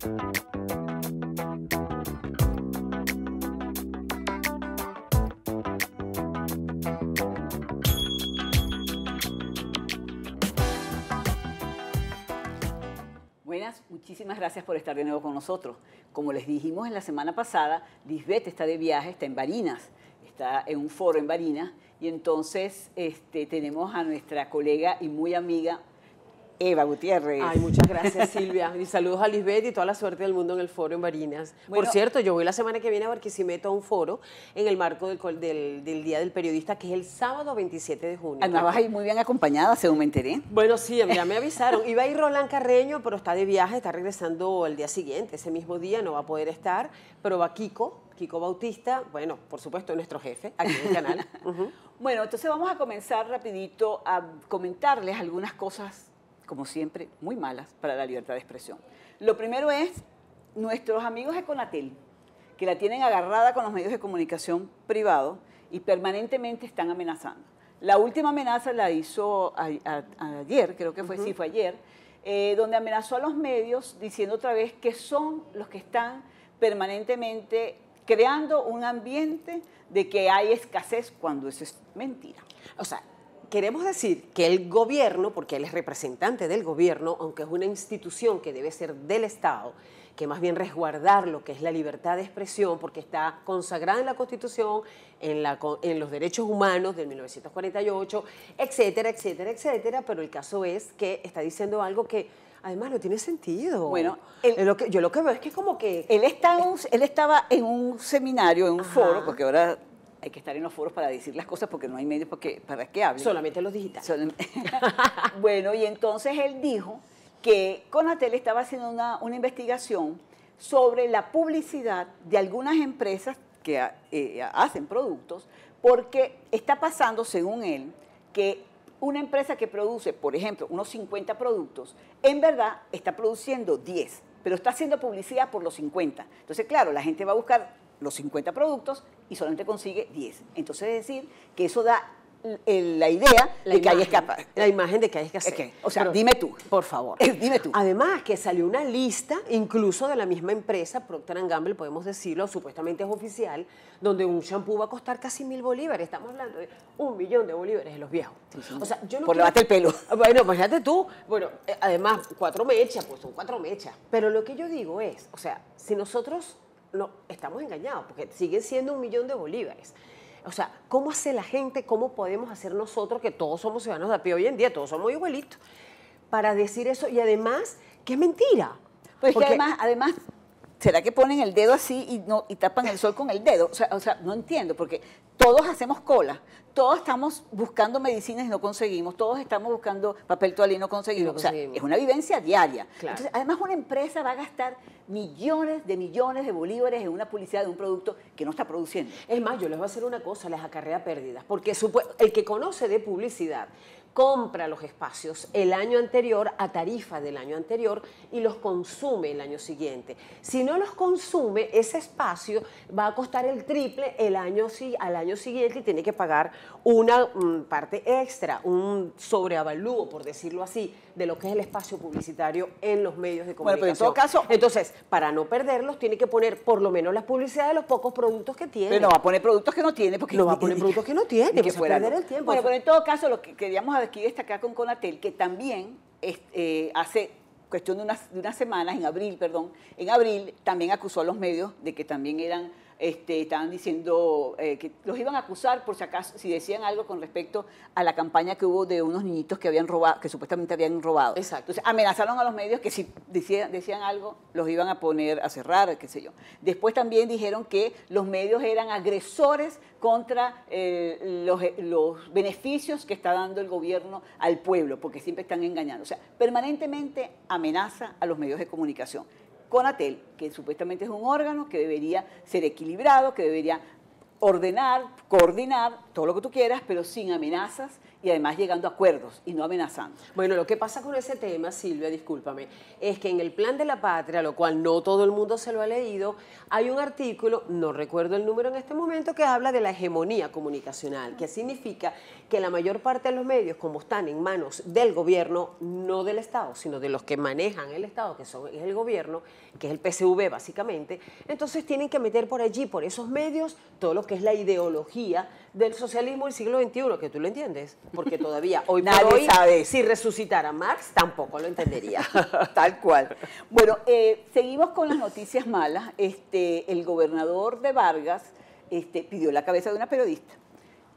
Buenas, muchísimas gracias por estar de nuevo con nosotros. Como les dijimos en la semana pasada, Lisbeth está de viaje, está en Barinas, está en un foro en Barinas, y entonces este, tenemos a nuestra colega y muy amiga Eva Gutiérrez. Ay, muchas gracias Silvia. Y saludos a Lisbeth y toda la suerte del mundo en el foro en Barinas. Bueno, Por cierto, yo voy la semana que viene a Barquisimeto a un foro en el marco del, del- del Día del Periodista, que es el sábado 27 de junio. Vas ahí muy bien acompañada, según me enteré. Bueno, sí, ya me avisaron. Iba a ir Roland Carreño, pero está de viaje, está regresando el día siguiente. Ese mismo día no va a poder estar, pero va Kiko, Kiko Bautista, bueno, por supuesto, nuestro jefe aquí en el canal. Ujú. Bueno, entonces vamos a comenzar rapidito a comentarles algunas cosas, como siempre, muy malas para la libertad de expresión. Lo primero es nuestros amigos de Conatel, que la tienen agarrada con los medios de comunicación privados y permanentemente están amenazando. La última amenaza la hizo a- a- ayer, creo que fue, sí, fue ayer, eh, donde amenazó a los medios diciendo otra vez que son los que están permanentemente creando un ambiente de que hay escasez cuando eso es mentira. O sea, queremos decir que el gobierno, porque él es representante del gobierno, aunque es una institución que debe ser del Estado, que más bien resguardar lo que es la libertad de expresión, porque está consagrada en la Constitución, en, la, co- en los derechos humanos del 1948, etcétera, etcétera, etcétera, pero el caso es que está diciendo algo que además no tiene sentido. Bueno, Es lo que, yo lo que veo es que como que... Él, está en un- él estaba en un seminario, en un Ajá. foro, porque ahora hay que estar en los foros para decir las cosas porque no hay medios para que, para que hablen. Solamente los digitales. Bueno, y entonces él dijo que Conatel estaba haciendo una, una investigación sobre la publicidad de algunas empresas que eh, hacen productos, porque está pasando, según él, que una empresa que produce, por ejemplo, unos 50 productos, en verdad está produciendo 10, pero está haciendo publicidad por los 50. Entonces, claro, la gente va a buscar los 50 productos y solamente consigue 10. Entonces, es decir, que eso da la idea La de que hay escapa. La imagen de que hay que hacer. Ok, o sea, dime tú. Por favor. Dime tú. Además, que salió una lista, incluso de la misma empresa, Procter Gamble, podemos decirlo, supuestamente es oficial, donde un shampoo va a costar casi mil bolívares. Estamos hablando de un millón de bolívares de los viejos. O sea, yo no Por quiero- lavarte el pelo. Bueno, imagínate tú. Bueno, eh, además, cuatro mechas, pues son cuatro mechas. Pero lo que yo digo es, o sea, si nosotros no estamos engañados, porque siguen siendo un millón de bolívares. O sea, ¿cómo hace la gente? ¿Cómo podemos hacer nosotros, que todos somos ciudadanos de a pie hoy en día, todos somos igualitos, para decir eso? Y además, que es mentira. Pues que Porque- además, además, ¿será que ponen el dedo así y, no, y tapan el sol con el dedo? O sea, o sea, no entiendo, porque todos hacemos cola, todos estamos buscando medicinas y no conseguimos, todos estamos buscando papel toalla y no conseguimos. O sea, es una vivencia diaria. Claro. Entonces, además, una empresa va a gastar millones de millones de bolívares en una publicidad de un producto que no está produciendo. Es más, yo les voy a hacer una cosa, les acarrea pérdidas, porque el que conoce de publicidad compra los espacios el año anterior a tarifa del año anterior y los consume el año siguiente. Si no los consume, ese espacio va a costar el triple el año, al año siguiente y tiene que pagar una mm, parte extra, un sobreavalúo, por decirlo así, de lo que es el espacio publicitario en los medios de Bueno, pero en comunicación. todo caso- Entonces, para no perderlos, tiene que poner por lo menos la publicidad de los pocos productos que tiene. Pero no va a poner productos que no tiene. Porque No va a poner productos que no tiene, que pues, a fuera, perder ¿no? el tiempo. Bueno, pero en todo caso, lo que queríamos aquí destacar con Conatel, que también eh, hace cuestión de unas, de unas semanas, en abril, perdón, en abril también acusó a los medios de que también eran, este, estaban diciendo eh, que los iban a acusar por si acaso, si decían algo con respecto a la campaña que hubo de unos niñitos que habían robado, que supuestamente habían robado. Exacto. Entonces amenazaron a los medios que si decían, decían algo, los iban a poner a cerrar, qué sé yo. Después también dijeron que los medios eran agresores contra eh, los, los beneficios que está dando el gobierno al pueblo, porque siempre están engañando. O sea, permanentemente amenaza a los medios de comunicación. Conatel, que supuestamente es un órgano que debería ser equilibrado, que debería ordenar, coordinar, todo lo que tú quieras, pero sin amenazas y además llegando a acuerdos y no amenazando. Bueno, lo que pasa con ese tema, Silvia, discúlpame, es que en el Plan de la Patria, lo cual no todo el mundo se lo ha leído, hay un artículo, no recuerdo el número en este momento, que habla de la hegemonía comunicacional, que significa que la mayor parte de los medios, como están en manos del gobierno, no del Estado, sino de los que manejan el Estado, que son, el gobierno, que es el PSV básicamente, entonces tienen que meter por allí, por esos medios, todo lo que es la ideología del socialismo del siglo XXI, que tú lo entiendes, porque todavía hoy Nadie por hoy, sabe. si resucitara Marx, tampoco lo entendería. Tal cual. Bueno, eh, seguimos con las noticias malas. Este, el gobernador de Vargas este, pidió la cabeza de una periodista.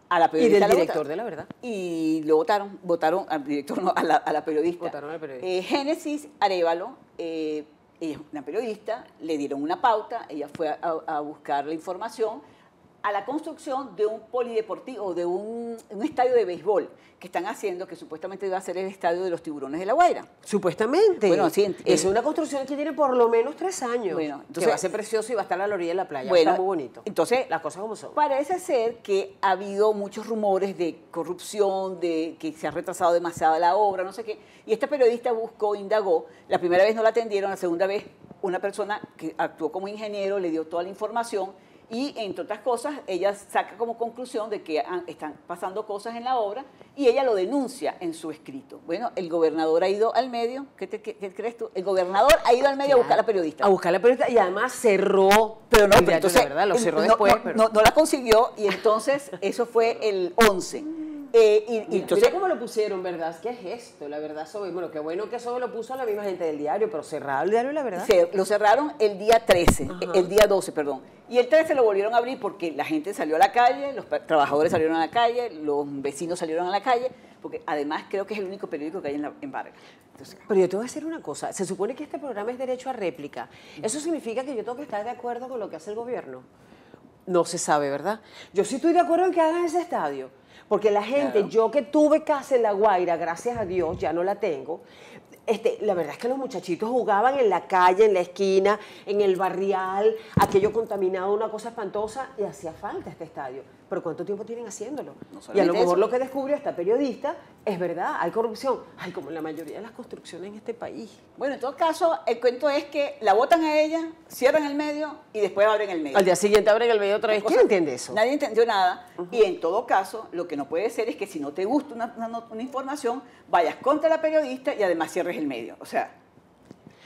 A la y periodista del la director votaron. de la verdad. Y lo votaron, votaron al director, no, a la, a la periodista. Votaron al periodista. Eh, Génesis Arevalo, eh, ella es una periodista, le dieron una pauta, ella fue a, a buscar la información a la construcción de un polideportivo, de un, un estadio de béisbol que están haciendo, que supuestamente va a ser el estadio de los tiburones de la Guaira. Supuestamente. Bueno, sí, es una construcción que tiene por lo menos tres años. Bueno, que entonces- va a ser precioso y va a estar a la orilla de la playa. Bueno, estar muy bonito. entonces- las cosas como son. Parece ser que ha habido muchos rumores de corrupción, de que se ha retrasado demasiado la obra, no sé qué. Y esta periodista buscó, indagó. La primera vez no la atendieron, la segunda vez una persona que actuó como ingeniero le dio toda la información y, entre otras cosas, ella saca como conclusión de que han- están pasando cosas en la obra y ella lo denuncia en su escrito. Bueno, el gobernador ha ido al medio, ¿qué, te- qué- qué crees tú? El gobernador ha ido al medio a buscar a la periodista. A buscar a la periodista y además cerró. Pero no, pero entonces. La verdad, lo cerró no, después. no, pero... no- no la consiguió y entonces eso fue el 11. Eh, y, y Mira, entonces. mira cómo lo pusieron, ¿verdad? ¿Qué es esto? La verdad, sobre, bueno, qué bueno que eso lo puso la misma gente del diario, pero cerrado el diario, la verdad. se- lo cerraron el día 13, Ajá. el día 12, perdón. Y el 13 lo volvieron a abrir porque la gente salió a la calle, los trabajadores salieron a la calle, los vecinos salieron a la calle, porque además creo que es el único periódico que hay en, la, en Vargas. Entonces, Pero yo te voy a decir una cosa. Se supone que este programa es derecho a réplica. ¿Eso significa que yo tengo que estar de acuerdo con lo que hace el gobierno? No se sabe, ¿verdad? Yo sí estoy de acuerdo en que hagan ese estadio. Porque la gente, Claro. yo que tuve casa en La Guaira, gracias a Dios, ya no la tengo. Este, la verdad es que los muchachitos jugaban en la calle, en la esquina, en el barrial, aquello contaminado, una cosa espantosa, y hacía falta este estadio. Pero ¿cuánto tiempo tienen haciéndolo? No y a lo mejor eso. lo que descubrió esta periodista es verdad, hay corrupción. Ay, como en la mayoría de las construcciones en este país. bueno, en todo caso, el cuento es que la votan a ella, cierran el medio y después abren el medio. Al día siguiente abren el medio otra vez. ¿Quién entiende eso? Nadie entendió nada. Y en todo caso, lo que no puede ser es que si no te gusta una, una información, vayas contra la periodista y además cierres el medio. O sea,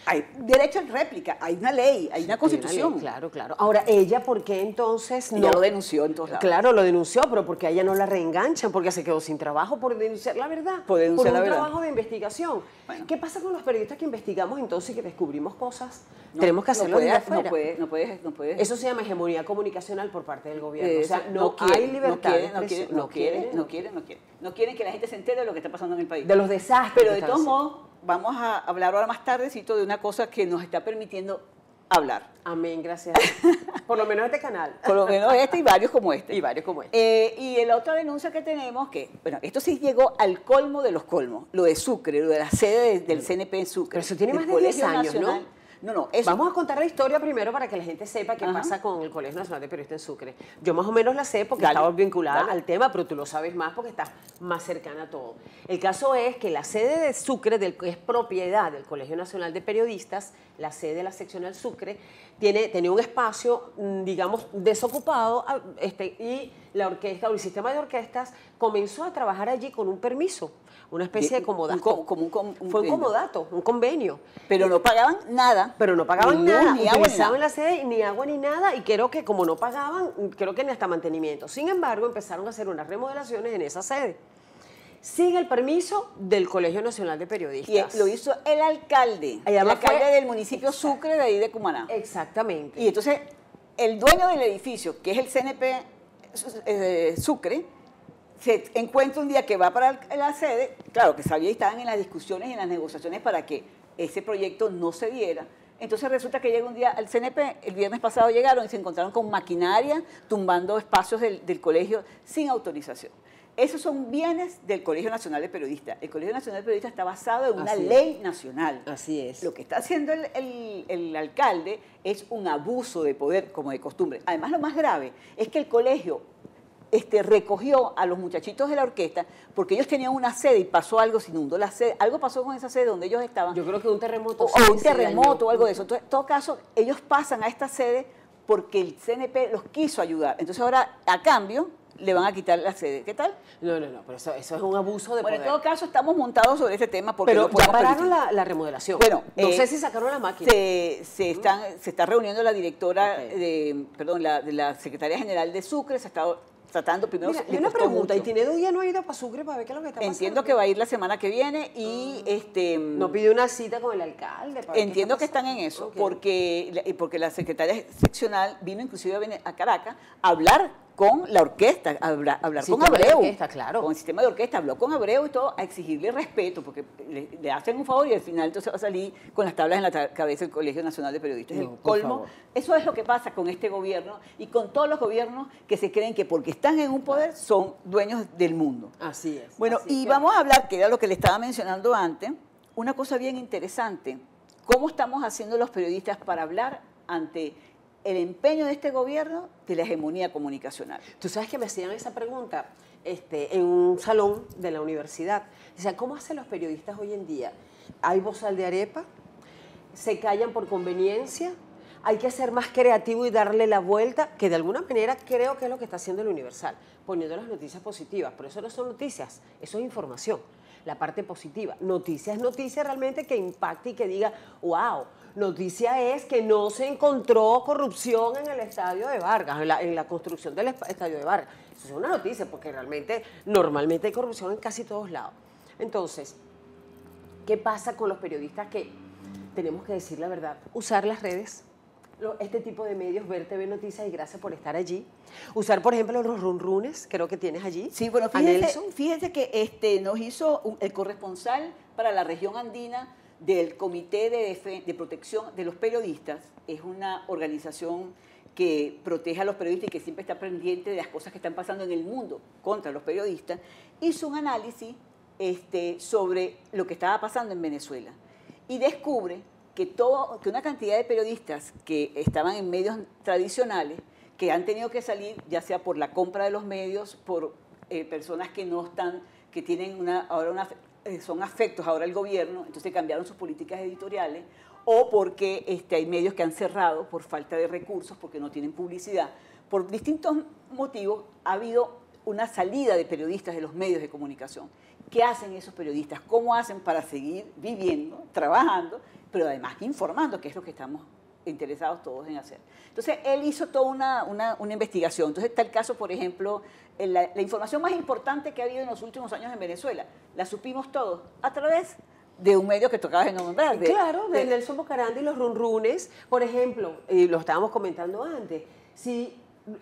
hay derecho a réplica, hay una ley, hay una constitución. Claro, claro. Ahora, ella, ¿por qué entonces no? ya lo denunció en todos lados. Claro, lo denunció, pero porque a ella no la reenganchan, porque se quedó sin trabajo por denunciar la verdad. Por denunciar un la verdad. trabajo de investigación. Bueno. ¿Qué pasa con los periodistas que investigamos entonces y que descubrimos cosas? No, Tenemos que no hacerlo puede- desde afuera. No puede, no puede, no puede. Eso se llama hegemonía comunicacional por parte del gobierno. Eh, o sea, no, quiere, hay libertad no de quiere, no quiere, expresión. no quiere, no quiere, no quiere. No quieren que la gente se entere de lo que está pasando en el país. De los desastres. Pero de todos modos, vamos a hablar ahora más tardecito de una cosa que nos está permitiendo hablar. Amén, gracias. Por lo menos este canal. Por lo menos este y varios como este. Y varios como este. Eh, y la otra denuncia que tenemos, que, bueno, esto sí llegó al colmo de los colmos, lo de Sucre, lo de la sede de- del CNP en Sucre. Pero eso tiene más de 10 Colegio años. No, no, eso. Vamos a contar la historia primero para que la gente sepa qué Ajá. pasa con el Colegio Nacional de Periodistas en Sucre. Yo más o menos la sé porque Dale, estaba vinculada dale. al tema, pero tú lo sabes más porque estás más cercana a todo. El caso es que la sede de Sucre, del, que es propiedad del Colegio Nacional de Periodistas, la sede de la seccional Sucre, tiene, tenía un espacio, mm, digamos, desocupado ah, este, y la orquesta o el sistema de orquestas comenzó a trabajar allí con un permiso, una especie de Un comodato. co- como un com- un Fue un comodato, un convenio. Pero no pagaban nada. Pero no pagaban Ni nada, ni agua, ni nada. la sede ni agua ni nada y creo que como no pagaban, creo que ni hasta mantenimiento. Sin embargo, empezaron a hacer unas remodelaciones en esa sede. Sin el permiso del Colegio Nacional de Y Periodistas. lo hizo el alcalde, Y el fue- alcalde del municipio Sucre de ahí de Cumaná. Exactamente. Y entonces, el dueño del edificio, que es el CNP eh, Sucre, se encuentra un día que va para la sede, claro que sabía y estaban en las discusiones y en las negociaciones para que ese proyecto no se diera. Entonces resulta que llega un día al CNP, el viernes pasado llegaron y se encontraron con maquinaria tumbando espacios del, del colegio sin autorización. Esos son bienes del Colegio Nacional de Periodistas. El Colegio Nacional de Periodistas está basado en una Así es. ley nacional. Así es. Lo que está haciendo el, el- el alcalde es un abuso de poder, como de costumbre. Además, lo más grave es que el colegio este, recogió a los muchachitos de la orquesta porque ellos tenían una sede y pasó algo, se inundó la sede, algo pasó con esa sede donde ellos estaban. Yo creo que un terremoto. O, sí o un terremoto o algo de eso. Entonces, en todo caso, ellos pasan a esta sede porque el CNP los quiso ayudar. Entonces ahora, a cambio, le van a quitar la sede. ¿Qué tal? No, no, no, pero eso, eso es un abuso de Bueno, en todo caso, estamos montados sobre este tema porque pero no ya pararon la, la remodelación. Bueno, no eh, sé si sacaron la máquina. se, se están, se está reuniendo la directora de, perdón, la, de la Secretaría General de Sucre, se está tratando primero. Mira, y una pregunta, ¿y mucho. Tinedo ya no ha ido para Sucre para ver qué es lo que está pasando? Entiendo que va a ir la semana que viene y este No pidió una cita con el alcalde para Entiendo que están en eso, Ok. porque, la- y porque la secretaria seccional vino inclusive a a Caracas a hablar con la orquesta, hablar, hablar con Abreu. orquesta, claro. Con el sistema de orquesta, habló con Abreu y todo, a exigirle respeto, porque le, le hacen un favor y al final entonces va a salir con las tablas en la cabeza del Colegio Nacional de Periodistas. No, el colmo. favor. Eso es lo que pasa con este gobierno y con todos los gobiernos que se creen que porque están en un poder son dueños del mundo. Así es. Bueno, así y que- vamos a hablar, que era lo que le estaba mencionando antes, una cosa bien interesante. ¿Cómo estamos haciendo los periodistas para hablar ante el empeño de este gobierno de la hegemonía comunicacional? Tú sabes que me hacían esa pregunta este, en un salón de la universidad. Dice, ¿cómo hacen los periodistas hoy en día? ¿Hay bozal de arepa? ¿Se callan por conveniencia? ¿Hay que ser más creativo y darle la vuelta? Que de alguna manera creo que es lo que está haciendo el Universal, poniendo las noticias positivas. Pero eso no son noticias, eso es información. La parte positiva. Noticia es noticia realmente que impacte y que diga, wow. Noticia es que no se encontró corrupción en el estadio de Vargas, en la, en la construcción del estadio de Vargas. Eso es una noticia porque realmente, normalmente hay corrupción en casi todos lados. Entonces, ¿qué pasa con los periodistas que tenemos que decir la verdad? Usar las redes, este tipo de medios, ver TV Noticias y gracias por estar allí. Usar, por ejemplo, los runrunes, creo que tienes allí. Sí, bueno, Nelson. fíjese que este, nos hizo un- el corresponsal para la región andina del Comité de, de Protección de los Periodistas. Es una organización que protege a los periodistas y que siempre está pendiente de las cosas que están pasando en el mundo contra los periodistas. Hizo un análisis este, sobre lo que estaba pasando en Venezuela y descubre que, todo, que una cantidad de periodistas que estaban en medios tradicionales, que han tenido que salir, ya sea por la compra de los medios, por eh, personas que no están, que tienen una, ahora una, eh, son afectos ahora al gobierno, entonces cambiaron sus políticas editoriales, o porque este, hay medios que han cerrado por falta de recursos, porque no tienen publicidad. Por distintos motivos ha habido una salida de periodistas de los medios de comunicación. ¿Qué hacen esos periodistas? ¿Cómo hacen para seguir viviendo, trabajando, pero además informando, que es lo que estamos interesados todos en hacer? Entonces, él hizo toda una, una- una investigación. Entonces, está el caso, por ejemplo, en la, la información más importante que ha habido en los últimos años en Venezuela. La supimos todos a través de un medio que tocabas de nombrar. de- claro, de, de- Nelson Bocaranda y los runrunes, por ejemplo, y lo estábamos comentando antes, si,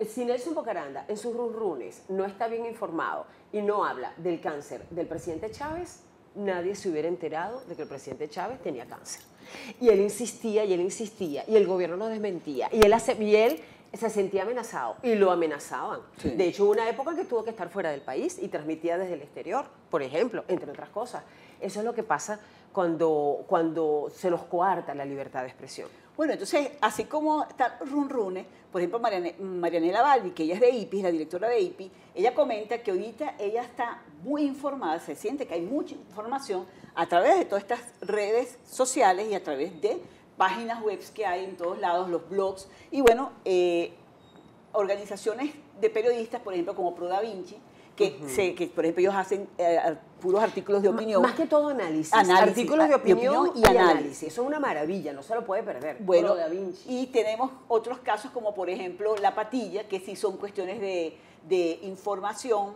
si Nelson Bocaranda en sus runrunes no está bien informado y no habla del cáncer del presidente Chávez, nadie se hubiera enterado de que el presidente Chávez tenía cáncer. Y él insistía y él insistía y el gobierno lo desmentía y él, hace, y él se sentía amenazado y lo amenazaban. Sí. De hecho, hubo una época en que tuvo que estar fuera del país y transmitía desde el exterior, por ejemplo, entre otras cosas. Eso es lo que pasa cuando, cuando se nos coarta la libertad de expresión. Bueno, entonces, así como está Run Rune, por ejemplo, Mariane- Marianela Balbi, que ella es de IPI, es la directora de IPI, ella comenta que ahorita ella está muy informada, se siente que hay mucha información a través de todas estas redes sociales y a través de páginas web que hay en todos lados, los blogs, y bueno, eh, organizaciones de periodistas, por ejemplo, como Pro Da Vinci, que, se- que por ejemplo, ellos hacen eh, puros artículos de opinión. Más que todo análisis. Análisis, Artículos de ah, de opinión, y, y análisis. análisis. Eso es una maravilla, no se lo puede perder. Bueno, Pro Da Vinci. y tenemos otros casos como por ejemplo La Patilla, que sí son cuestiones de, de información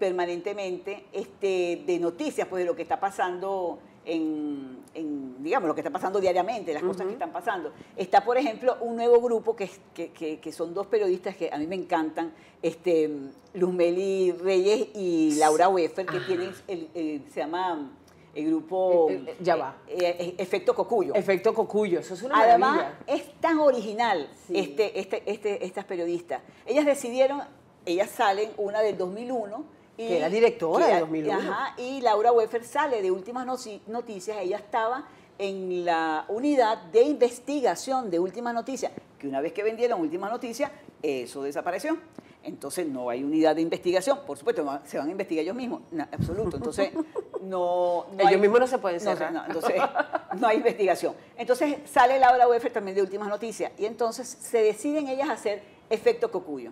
permanentemente, este, de noticias, pues de lo que está pasando en, en, digamos, lo que está pasando diariamente, las cosas que están pasando. Está, por ejemplo, un nuevo grupo que, es- que, que- que son dos periodistas que a mí me encantan, este, Luzmeli Reyes y Laura Weffer, que tienen, el, el- se llama el grupo... Ya va. eh, eh, Efecto Cocuyo. Efecto cocuyo, eso es una Además, maravilla. es tan original Sí. este, este, este, estas periodistas. Ellas decidieron, ellas salen, una del 2001. Y, Que era directora que era- 2001. Ajá, y Laura Weffer sale de Últimas Noticias. Ella estaba en la unidad de investigación de Últimas Noticias, que una vez que vendieron Últimas Noticias, eso desapareció. Entonces no hay unidad de investigación. Por supuesto, no, se van a investigar ellos mismos. Absoluto. Entonces no... no Ellos hay- mismos no se pueden cerrar. no, entonces no hay investigación. Entonces sale Laura Weffer también de Últimas Noticias y entonces se deciden ellas a hacer efecto cocuyo.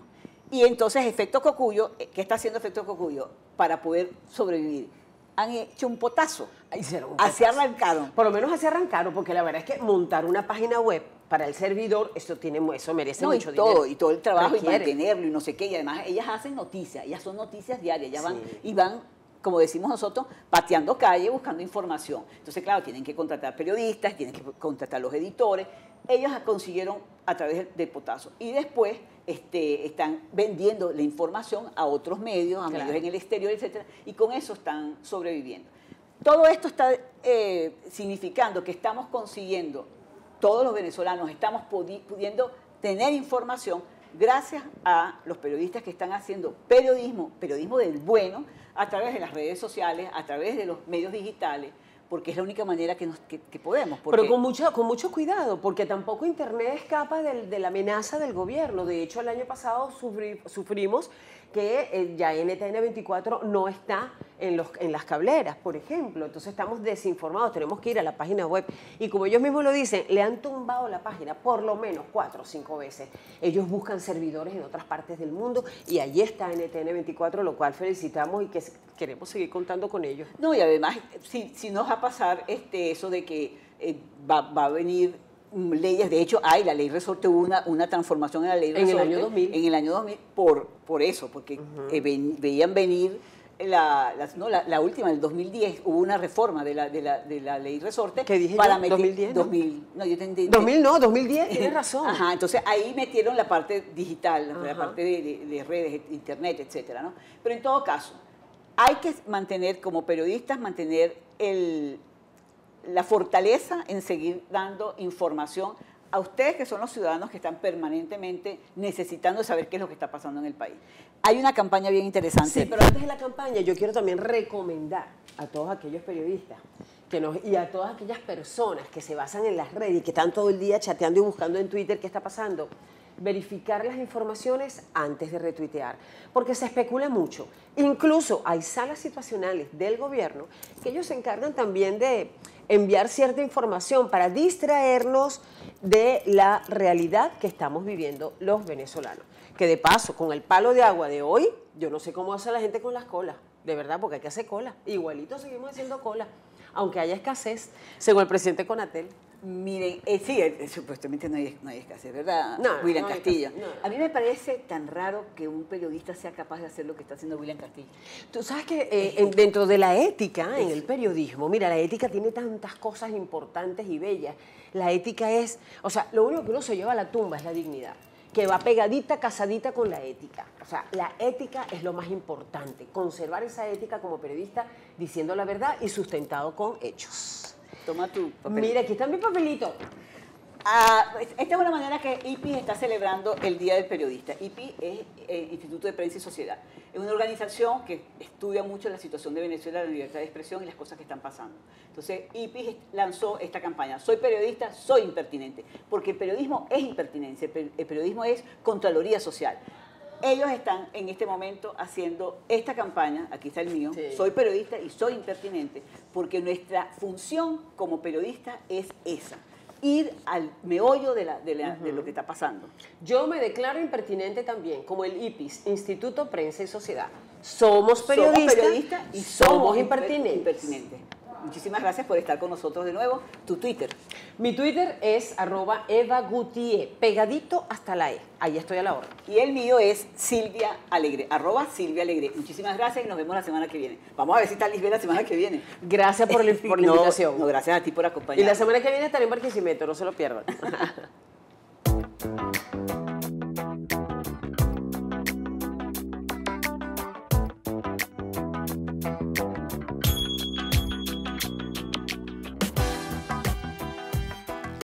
Y entonces efecto cocuyo, eh, ¿qué está haciendo efecto cocuyo? Para poder sobrevivir. Han hecho un potazo. Hicieron un Así arrancaron. Por lo menos así arrancaron, porque la verdad es que montar una página web para el servidor, eso, tiene, eso merece No, y mucho todo, dinero. y todo el trabajo y Requiere. mantenerlo y no sé qué. Y además ellas hacen noticias, ellas son noticias diarias, ellas van Sí. y van, como decimos nosotros, pateando calle buscando información. Entonces, claro, tienen que contratar periodistas, tienen que contratar los editores. Ellos consiguieron a través del, potazo. Y después este, están vendiendo la información a otros medios, a Claro. medios en el exterior, etcétera, y con eso están sobreviviendo. Todo esto está eh, significando que estamos consiguiendo, todos los venezolanos estamos pudi- pudiendo tener información gracias a los periodistas que están haciendo periodismo, periodismo del bueno, a través de las redes sociales, a través de los medios digitales, porque es la única manera que, nos- que- que podemos. Pero con mucho, con mucho cuidado, porque tampoco Internet escapa del- de la amenaza del gobierno. De hecho, el año pasado sufri- sufrimos que eh, ya NTN24 no está en, los, en las cableras, por ejemplo. Entonces estamos desinformados, tenemos que ir a la página web. Y como ellos mismos lo dicen, le han tumbado la página por lo menos cuatro o cinco veces. Ellos buscan servidores en otras partes del mundo y allí está NTN24, lo cual felicitamos y que queremos seguir contando con ellos. No, y además, si, si nos va a pasar este, eso de que eh, va, va a venir leyes, de hecho hay, la ley resorte hubo una, una transformación en la ley En el resorte. año 2000. En el año 2000, por, por eso, porque eh, ven- veían venir la, las- no, la, la última, del 2010, hubo una reforma de la, de la, de la ley resorte. ¿Qué dije para yo? meter- 2010, ¿no? 2000, no, yo te entendí. 2000 no, 2010, tienes razón. Ajá, entonces ahí metieron la parte digital, la parte de, de- de redes, internet, etcétera, ¿no? Pero en todo caso, hay que mantener, como periodistas, mantener el, la fortaleza en seguir dando información a ustedes que son los ciudadanos que están permanentemente necesitando saber qué es lo que está pasando en el país. Hay una campaña bien interesante. Sí, pero antes de la campaña yo quiero también recomendar a todos aquellos periodistas que nos, y a todas aquellas personas que se basan en las redes y que están todo el día chateando y buscando en Twitter qué está pasando, verificar las informaciones antes de retuitear, porque se especula mucho. Incluso hay salas situacionales del gobierno que ellos se encargan también de enviar cierta información para distraernos de la realidad que estamos viviendo los venezolanos. Que de paso, con el palo de agua de hoy, yo no sé cómo hace la gente con las colas, de verdad, porque hay que hacer cola. Igualito seguimos haciendo cola, aunque haya escasez, según el presidente Conatel. Miren, eh, sí, eh, supuestamente no hay, no hay escasez, ¿verdad? No, William no Castillo. A mí me parece tan raro que un periodista sea capaz de hacer lo que está haciendo William Castillo. Tú sabes que eh, en- dentro de la ética, en el periodismo, mira, la ética tiene tantas cosas importantes y bellas. La ética es, o sea, lo único que uno se lleva a la tumba es la dignidad, que va pegadita, casadita con la ética. O sea, la ética es lo más importante, conservar esa ética como periodista diciendo la verdad y sustentado con hechos. Toma tu papel. Mira, aquí está mi papelito. Ah, pues, esta es una manera que IPI está celebrando el Día del Periodista. IPI es eh, Instituto de Prensa y Sociedad. Es una organización que estudia mucho la situación de Venezuela, la libertad de expresión y las cosas que están pasando. Entonces, IPI lanzó esta campaña. Soy periodista, soy impertinente. Porque el periodismo es impertinencia, el per- el periodismo es contraloría social. Ellos están en este momento haciendo esta campaña, aquí está el mío, Sí. soy periodista y soy impertinente, porque nuestra función como periodista es esa, ir al meollo de, la- de la- de lo que está pasando. Yo me declaro impertinente también, como el IPIS, Instituto Prensa y Sociedad. Somos periodistas, somos periodistas y somos imper- impertinentes. impertinentes. Muchísimas gracias por estar con nosotros de nuevo. Tu Twitter. Mi Twitter es arroba Eva pegadito hasta la E. Ahí estoy a la hora. Y el mío es Silvia Alegre, arroba Silvia Alegre. Muchísimas gracias y nos vemos la semana que viene. Vamos a ver si está Lisbeth la semana que viene. Gracias por, la- por la No, invitación. No, gracias a ti por y acompañarnos. la semana que viene estaré en Barquisimeto, no se lo pierdan.